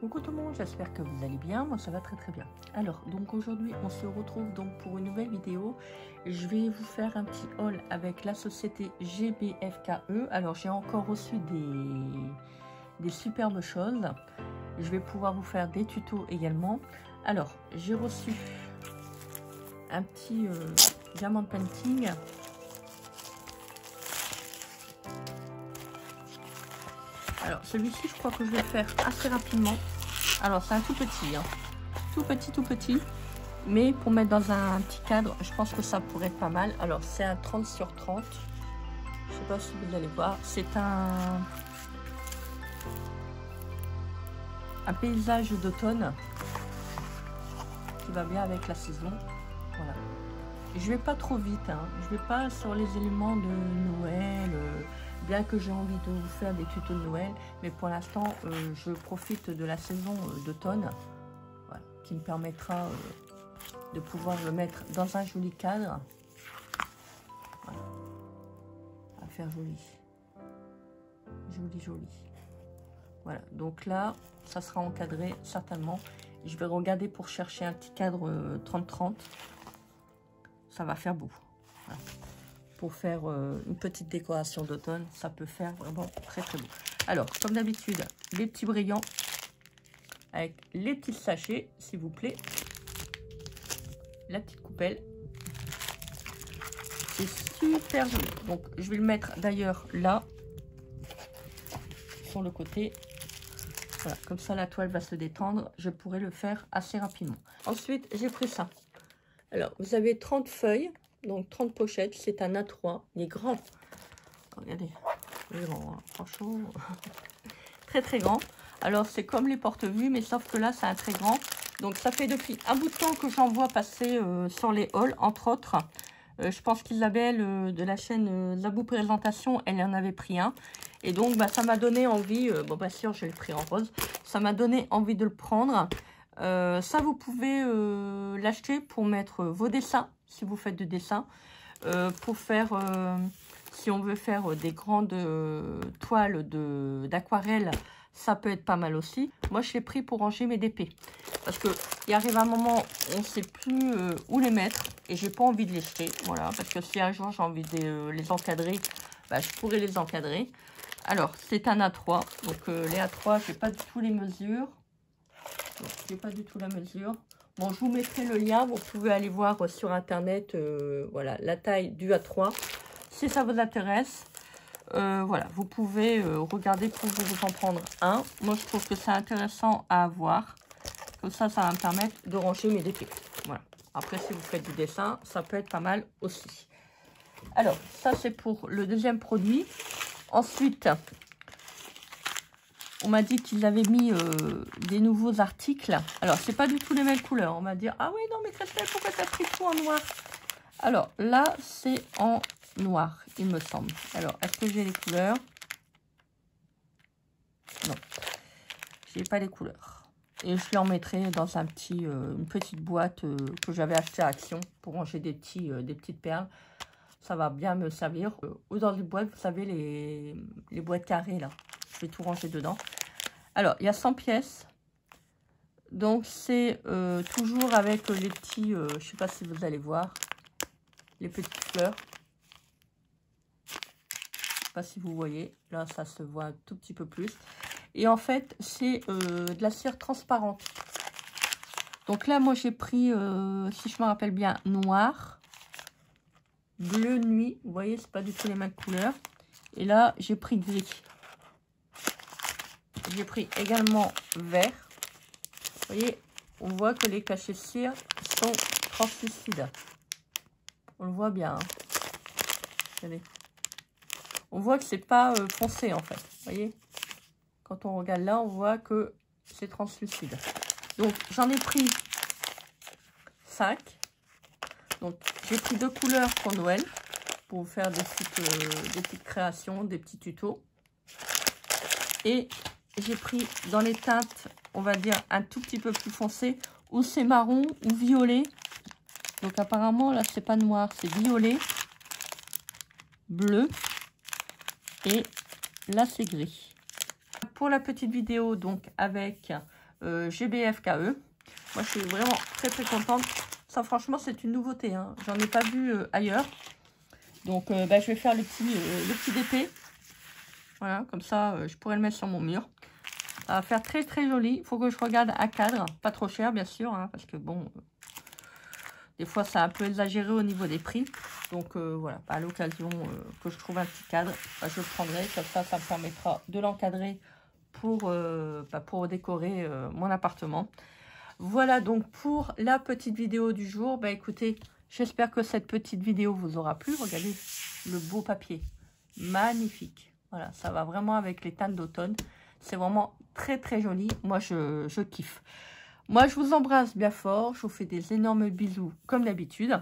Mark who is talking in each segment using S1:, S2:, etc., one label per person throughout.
S1: Coucou tout le monde, j'espère que vous allez bien, moi ça va très très bien. Alors, donc aujourd'hui on se retrouve donc pour une nouvelle vidéo. Je vais vous faire un petit haul avec la société GBFKE. Alors j'ai encore reçu des, des superbes choses. Je vais pouvoir vous faire des tutos également. Alors, j'ai reçu un petit euh, diamant painting Alors, celui-ci, je crois que je vais le faire assez rapidement. Alors, c'est un tout petit, hein. tout petit, tout petit. Mais pour mettre dans un petit cadre, je pense que ça pourrait être pas mal. Alors, c'est un 30 sur 30. Je sais pas si vous allez voir. C'est un, un paysage d'automne qui va bien avec la saison. Voilà. Je vais pas trop vite. Hein. Je vais pas sur les éléments de Noël. Euh, bien que j'ai envie de vous faire des tutos de Noël, mais pour l'instant, euh, je profite de la saison euh, d'automne, qui me permettra euh, de pouvoir le mettre dans un joli cadre. Voilà. À faire joli. Joli, joli. Voilà, donc là, ça sera encadré certainement. Je vais regarder pour chercher un petit cadre 30-30. Ça va faire beau. Pour faire euh, une petite décoration d'automne. Ça peut faire vraiment très très beau. Alors, comme d'habitude, les petits brillants avec les petits sachets, s'il vous plaît. La petite coupelle. C'est super joli. Donc, je vais le mettre d'ailleurs là, sur le côté. Voilà, comme ça la toile va se détendre. Je pourrai le faire assez rapidement. Ensuite, j'ai pris ça. Alors, vous avez 30 feuilles donc 30 pochettes, c'est un A3, il est grand. Regardez, il hein. franchement, très très grand. Alors c'est comme les porte-vues, mais sauf que là c'est un très grand. Donc ça fait depuis un bout de temps que j'en vois passer euh, sur les halls, entre autres. Euh, je pense qu'Isabelle euh, de la chaîne Zabou Présentation, elle en avait pris un. Et donc bah, ça m'a donné envie, bon bah sûr j'ai le pris en rose, ça m'a donné envie de le prendre. ça vous pouvez l'acheter pour mettre vos dessins si vous faites du dessin. Euh, pour faire, euh, si on veut faire des grandes euh, toiles d'aquarelle, ça peut être pas mal aussi. Moi, je l'ai pris pour ranger mes DP. Parce que il arrive un moment, on ne sait plus où les mettre. Et j'ai pas envie de les jeter. Voilà, parce que si un jour j'ai envie de les encadrer, bah, je pourrais les encadrer. Alors, c'est un A3. Donc, les A3, je n'ai pas du tout les mesures. Je n'ai pas du tout la mesure. Bon, je vous mettrai le lien. Vous pouvez aller voir sur Internet euh, voilà, la taille du A3. Si ça vous intéresse, euh, voilà, vous pouvez euh, regarder pour vous en prendre un. Moi, je trouve que c'est intéressant à avoir. Comme ça, ça va me permettre de ranger mes défauts. Voilà. Après, si vous faites du dessin, ça peut être pas mal aussi. Alors, ça, c'est pour le deuxième produit. Ensuite, on m'a dit qu'ils avaient mis euh, des nouveaux articles. Alors, c'est pas du tout les mêmes couleurs. On m'a dit, ah oui, non, mais Christelle, pourquoi t'as pris tout en noir? Alors, là, c'est en noir, il me semble. Alors, est-ce que j'ai les couleurs? Non. J'ai pas les couleurs. Et je les en mettrai dans un petit, euh, une petite boîte euh, que j'avais acheté à Action pour ranger des, petits, des petites perles. Ça va bien me servir. ou dans les boîtes, vous savez, les, les boîtes carrées, là. Je vais tout ranger dedans. Alors, il y a 100 pièces. Donc, c'est euh, toujours avec les petits... Euh, je ne sais pas si vous allez voir. Les petites fleurs. Je sais pas si vous voyez. Là, ça se voit un tout petit peu plus. Et en fait, c'est euh, de la cire transparente. Donc là, moi, j'ai pris, si je me rappelle bien, noir, bleu nuit. Vous voyez, c'est pas du tout les mêmes couleurs. Et là, j'ai pris gris. J'ai pris également vert. Vous voyez, on voit que les cachets cire sont translucides. On le voit bien. Hein. On voit que c'est pas euh, foncé en fait. Vous voyez Quand on regarde là, on voit que c'est translucide. Donc, j'en ai pris 5. Donc, j'ai pris deux couleurs pour Noël. Pour faire des petites, euh, des petites créations, des petits tutos. Et j'ai pris dans les teintes, on va dire, un tout petit peu plus foncé, ou c'est marron ou violet. Donc apparemment, là, c'est pas noir, c'est violet, bleu, et là, c'est gris. Pour la petite vidéo, donc, avec GBFKE. Moi, je suis vraiment très très contente. Ça, franchement, c'est une nouveauté. Hein. J'en ai pas vu ailleurs. Donc, bah, je vais faire le petit, le petit DP. Voilà, comme ça, je pourrais le mettre sur mon mur. Ça va faire très très joli. Il faut que je regarde un cadre. Pas trop cher, bien sûr, hein, parce que bon, des fois, c'est un peu exagéré au niveau des prix. Donc euh, voilà, à l'occasion euh, que je trouve un petit cadre, bah, je le prendrai. Comme ça, ça me permettra de l'encadrer pour, euh, bah, décorer mon appartement. Voilà donc pour la petite vidéo du jour. Bah écoutez, j'espère que cette petite vidéo vous aura plu. Regardez le beau papier. Magnifique. Voilà, ça va vraiment avec les teintes d'automne. C'est vraiment très très joli. Moi, je, je kiffe. Moi, je vous embrasse bien fort. Je vous fais des énormes bisous comme d'habitude.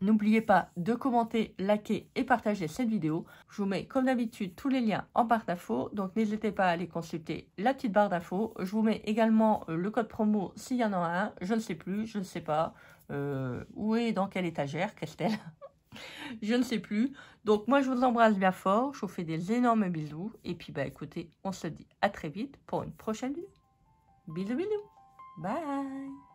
S1: N'oubliez pas de commenter, liker et partager cette vidéo. Je vous mets comme d'habitude tous les liens en barre d'infos. Donc n'hésitez pas à aller consulter la petite barre d'infos. Je vous mets également euh, le code promo s'il y en a un. Je ne sais plus, je ne sais pas. Euh, où est, dans quelle étagère, Christelle Je ne sais plus. Donc moi je vous embrasse bien fort. Je vous fais des énormes bisous. Et puis bah écoutez, on se dit à très vite pour une prochaine vidéo. Bisous bisous. Bye